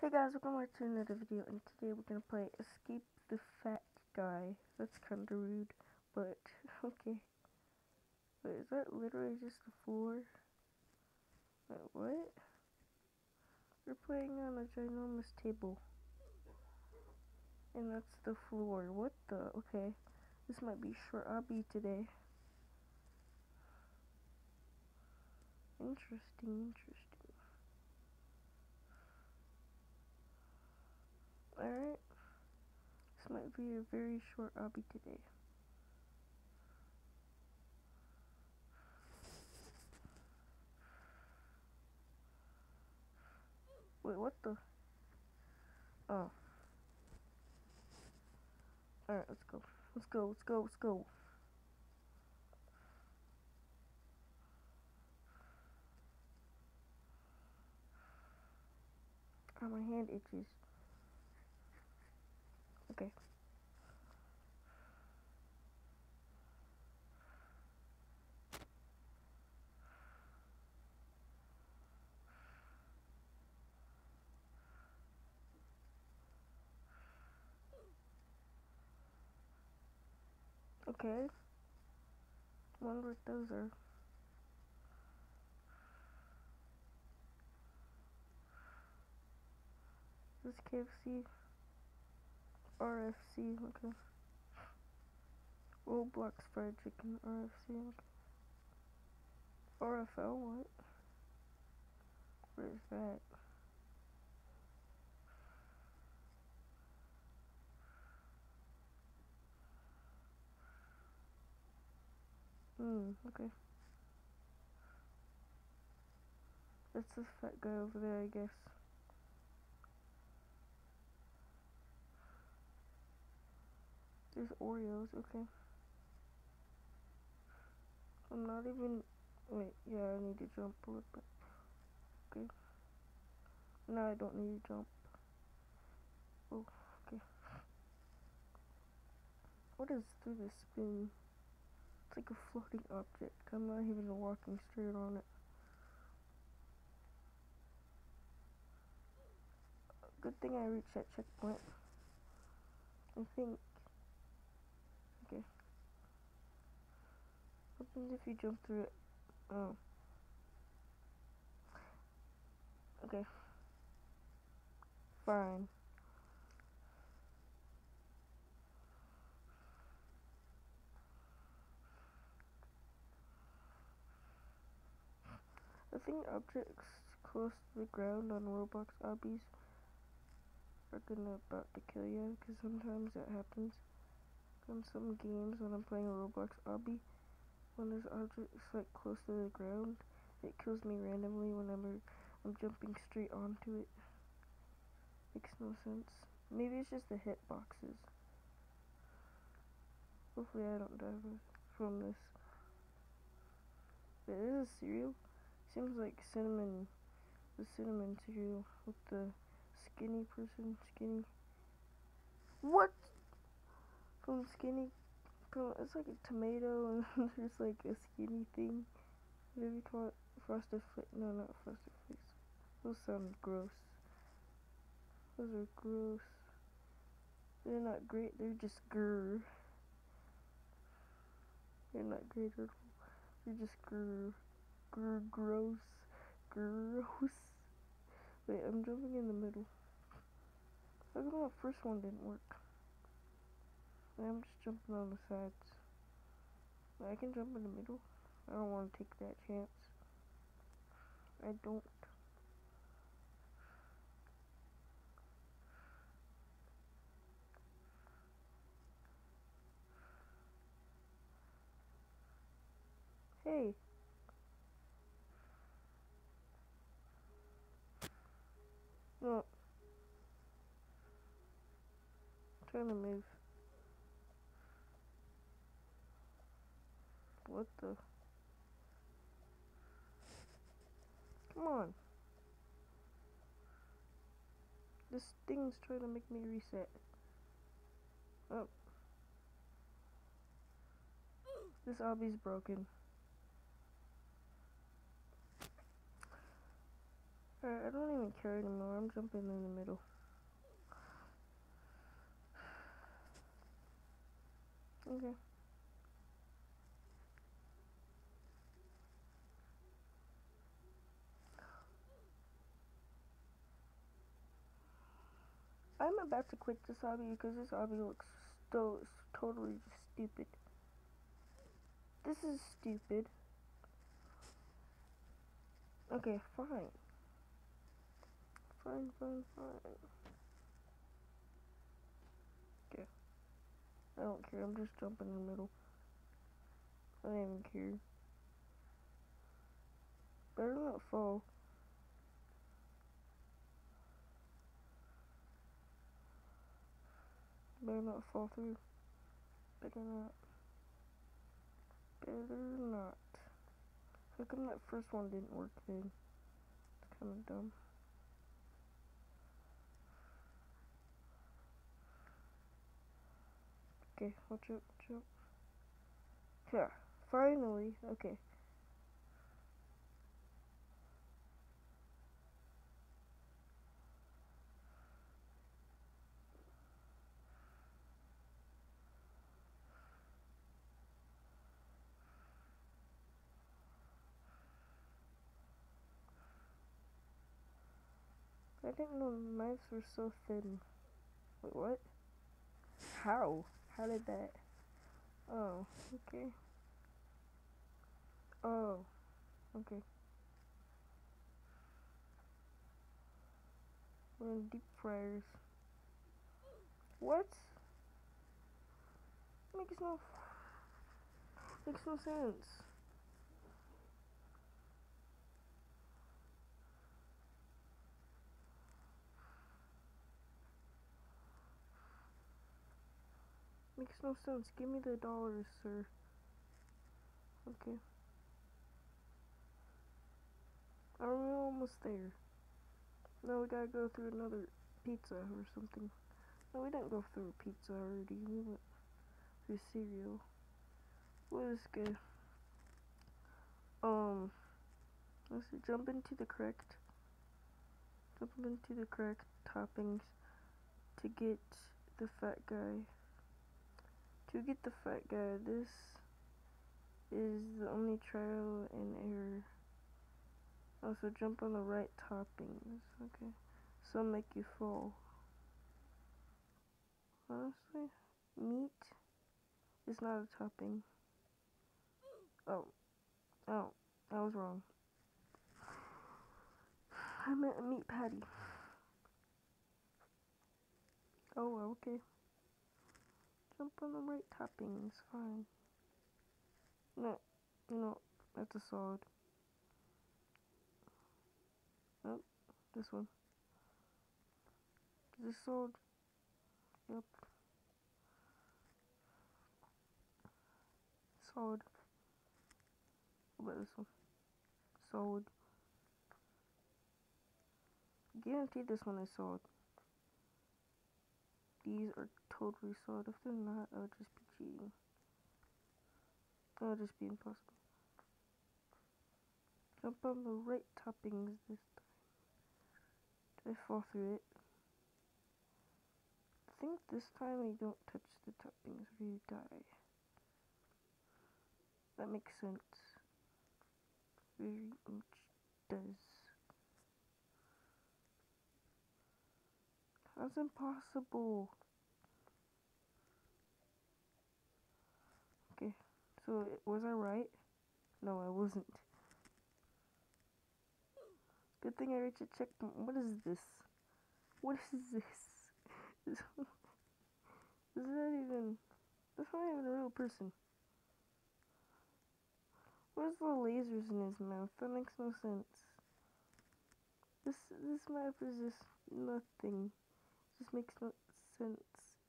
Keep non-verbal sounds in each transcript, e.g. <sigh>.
Hey guys, welcome back to another video, and today we're gonna play Escape the Fat Guy. That's kinda rude, but <laughs> okay. Wait, is that literally just the floor? Wait, what? We're playing on a ginormous table. And that's the floor. What the? Okay. This might be short obby today. Interesting, interesting. Alright. This might be a very short obby today. Wait, what the? Oh. Alright, let's go. Let's go, let's go, let's go. Oh, my hand itches. Okay. Okay. Wonder what those are. This KFC. RFC, okay. Roblox fried chicken, RFC, okay. RFL, what? What is that? Hmm, okay. That's this fat guy over there, I guess. There's Oreos, okay. I'm not even, wait, yeah, I need to jump a little bit. Okay. No, I don't need to jump. Oh, okay. What is through this spoon? It's like a floating object. I'm not even walking straight on it. Good thing I reached that checkpoint. I think Okay. What happens if you jump through it? Oh. Okay. Fine. I think objects close to the ground on Roblox obbies are gonna about to kill you because sometimes that happens in some games when I'm playing a Roblox obby, when there's objects like close to the ground, it kills me randomly whenever I'm jumping straight onto it. Makes no sense. Maybe it's just the hitboxes. Hopefully I don't die from this. Wait, this is cereal? Seems like cinnamon, the cinnamon cereal with the skinny person, skinny. What? from skinny it's like a tomato <laughs> and there's like a skinny thing. Whatever you call it. Frosted flakes. No, not frosted flakes. Those sound gross. Those are gross. They're not great, they're just grr. They're not great at all. They're just grr. Grr gross. Gross. Wait, I'm jumping in the middle. How come the first one didn't work? I'm just jumping on the sides. I can jump in the middle. I don't want to take that chance. I don't. Hey. No. I'm trying to move. What the? Come on. This thing's trying to make me reset. Oh. This obby's broken. Alright, I don't even care anymore. I'm jumping in the middle. <sighs> Okay. I'm about to quit this obby because this obby looks so totally stupid. This is stupid. Okay, fine. Fine, fine, fine. Okay. I don't care, I'm just jumping in the middle. I don't even care. Better not fall. Better not fall through. Better not. Better not. How come that first one didn't work then? It's kind of dumb. Okay, watch out, watch out. Finally, okay. I didn't know knives were so thin. Wait, what? How? How did that? Oh, okay. Oh, okay. We're in deep fryers. What? Makes no makes no sense. Makes no sense. Give me the dollars, sir. Okay. Are we almost there? No, we gotta go through another pizza or something. No, we didn't go through a pizza already. We went through cereal. What is good? Um, let's jump into the correct, jump into the correct toppings to get the fat guy. To get the fat guy, this is the only trial and error. Also, jump on the right toppings. Okay. Some make you fall. Honestly, meat is not a topping. Oh. Oh. I was wrong. I meant a meat patty. Oh, okay. Jump on the right it's fine. No, no, that's a solid. Nope, this one. Is this solid? Yep. Solid. What about this one? Solid. Guarantee this one is solid. These are totally solid. If they're not, I would just be cheating. That would just be impossible. Jump on the right toppings this time. I fall through it? I think this time you don't touch the toppings or you die. That makes sense. Very much does. That's impossible. Okay, so was I right? No, I wasn't. Good thing I reached a checkpoint. What is this? What is this? <laughs> Is, that even... That's not even a real person. Where's the lasers in his mouth? That makes no sense. This this map is just nothing. Just makes no sense.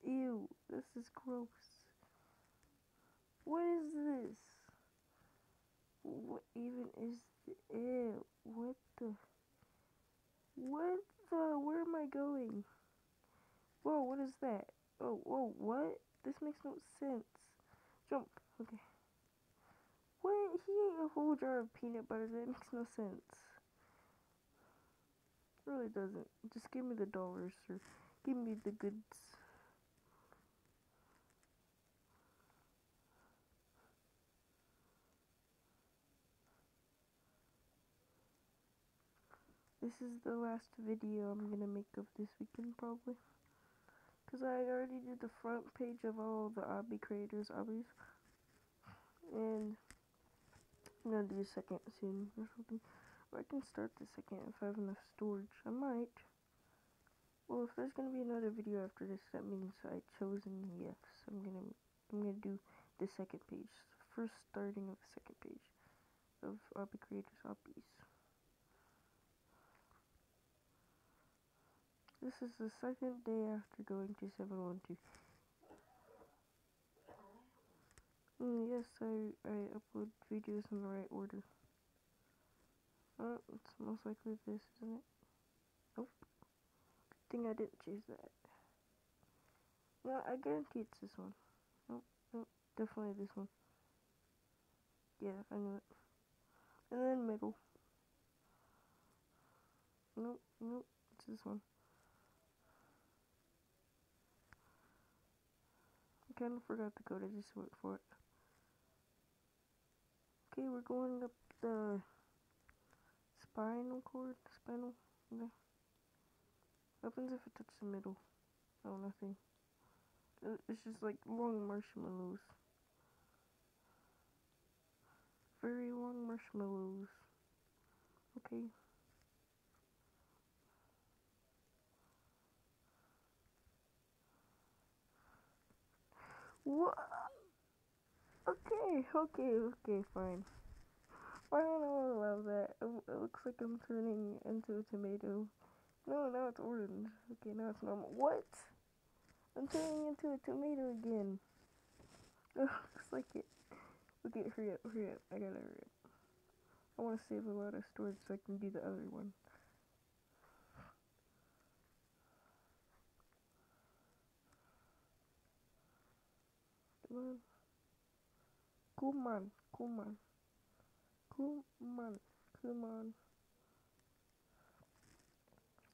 Ew, this is gross. What is this? What even is ew? What the? What the? Where am I going? Whoa, what is that? Oh, whoa, what? This makes no sense. Jump. Okay. What? He ate a whole jar of peanut butter. That makes no sense. really doesn't. Just give me the dollars or give me the goods. This is the last video I'm gonna make of this weekend probably. Cause I already did the front page of all the obby creators obbies. And I'm gonna do a second soon or something. Or I can start the second if I have enough storage. I might. Well, if there's gonna be another video after this, that means I chosen yes. I'm gonna I'm gonna do the second page, first starting of the second page of Obby Creators Obbies. This is the second day after going to 712. Mm, yes, I, I upload videos in the right order. Oh, it's most likely this, isn't it? Nope. Good thing I didn't choose that. No, I guarantee it's this one. Nope, nope, definitely this one. Yeah, I knew it. And then middle. Nope, nope, it's this one. Kind of forgot the code, I just went for it. Okay, we're going up the spinal cord, spinal, yeah. What happens if it touches the middle? Oh, nothing. Uh, it's just like long marshmallows. Very long marshmallows. Okay. Okay, okay, okay, fine. Why don't I allow that? It, it looks like I'm turning into a tomato. No, now it's orange. Okay, now it's normal. What? I'm turning into a tomato again. <laughs> looks like it. Okay, hurry up, hurry up. I gotta hurry up. I want to save a lot of storage so I can do the other one. On. Come on, come on.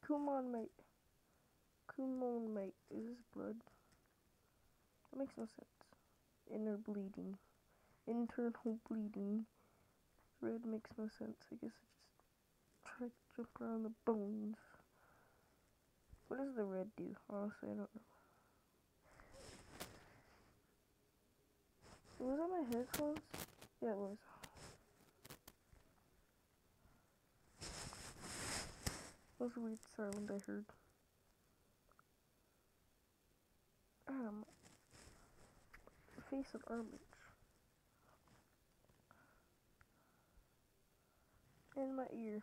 Come on, mate. Come on, mate. Is this blood? That makes no sense. Inner bleeding. Internal bleeding. Red makes no sense. I guess I just try to jump around the bones. What does the red do? Honestly, I don't know. Was that my headphones? Yeah, it was. That was a weird sound I heard. Um, face of Armage. In my ear.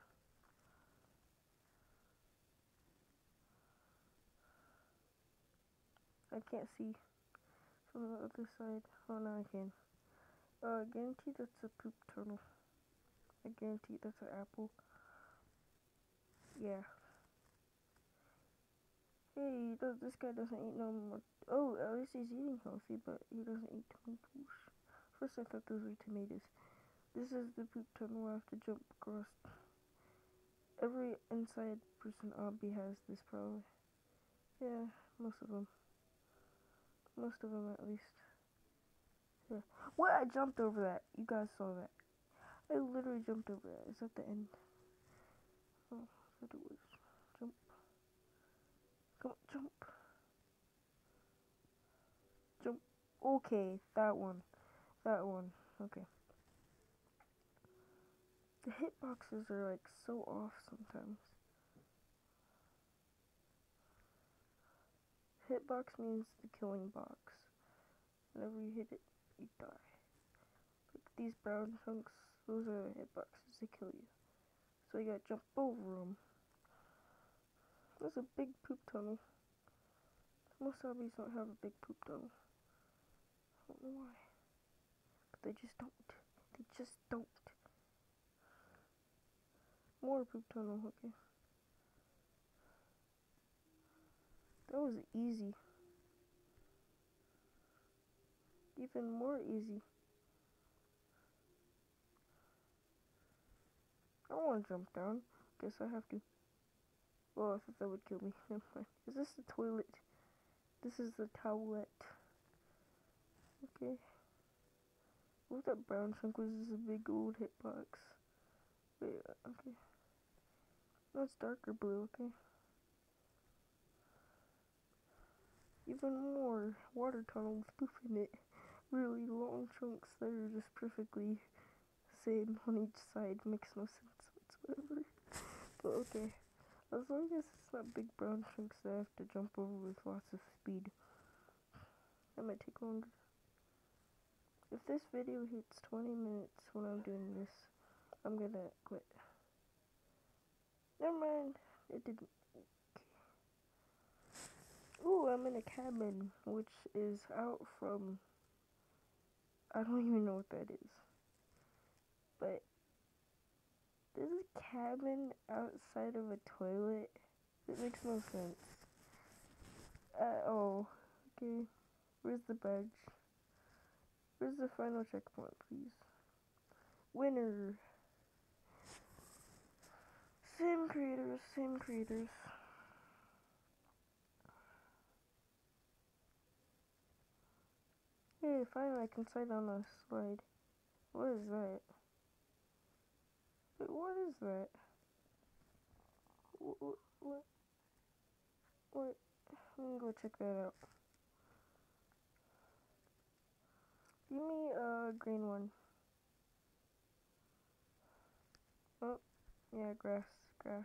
I can't see from the other side. Oh, now I can. Uh, guarantee that's a poop turtle. I guarantee that's an apple. Yeah. Hey, this guy doesn't eat no more. Oh, at least he's eating healthy, but he doesn't eat tomatoes. First, I thought those were tomatoes. This is the poop tunnel I have to jump across. Every inside person obby has this probably. Yeah, most of them. Most of them, at least. Yeah. What? I jumped over that. You guys saw that. I literally jumped over that. Is that the end? Oh, thought it was. Jump. Come on, jump. Jump. Okay, that one. That one. Okay. The hitboxes are like so off sometimes. Hitbox means the killing box. Whenever you hit it, you die. These brown chunks, those are hitboxes they kill you. So you gotta jump over them. There's a big poop tunnel. Most zombies don't have a big poop tunnel. I don't know why. But they just don't. They just don't. More poop tunnel, okay. That was easy. Even more easy. I don't want to jump down. Guess I have to. Oh, I thought that would kill me. <laughs> Is this the toilet? This is the toilet. Okay. What that brown chunk was this a big old hitbox. Wait, okay. That's darker blue, okay. Even more water tunnels poof in it. Really long chunks that are just perfectly same on each side. Makes no sense whatsoever. but okay. As long as it's not big brown chunks that I have to jump over with lots of speed. That might take longer. If this video hits 20 minutes when I'm doing this, I'm gonna quit. Never mind. It didn't. Ooh, I'm in a cabin, which is out from. I don't even know what that is. But. There's a cabin outside of a toilet. It makes no sense. Uh oh. Okay. Where's the badge? Where's the final checkpoint, please? Winner. Same creators, same creators. Hey, finally I can slide on a slide. What is that? Wait, what is that? What? What? What? Let me go check that out. Give me a green one. Oh, yeah, grass, grass,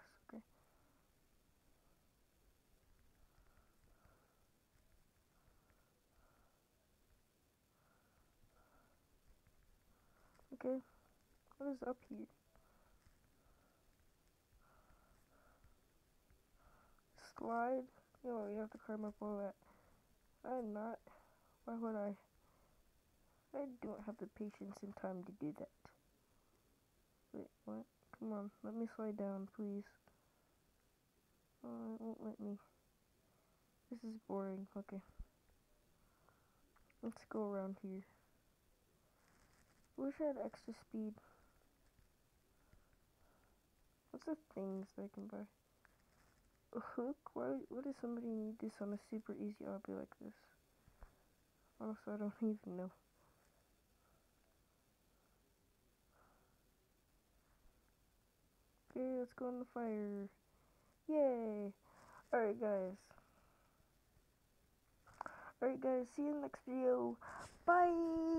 okay. What is up here? Slide? Yo, you have to climb up all that. I'm not. Why would I? I don't have the patience and time to do that. Wait, what? Come on, let me slide down, please. Oh, it won't let me. This is boring. Okay. Let's go around here. Wish I had extra speed. What's the things that I can buy? A hook? Why, why does somebody need this on a super easy obby like this? Also, I don't <laughs> even know. Okay, let's go in the fire. Yay! Alright, guys. Alright, guys, see you in the next video. Bye!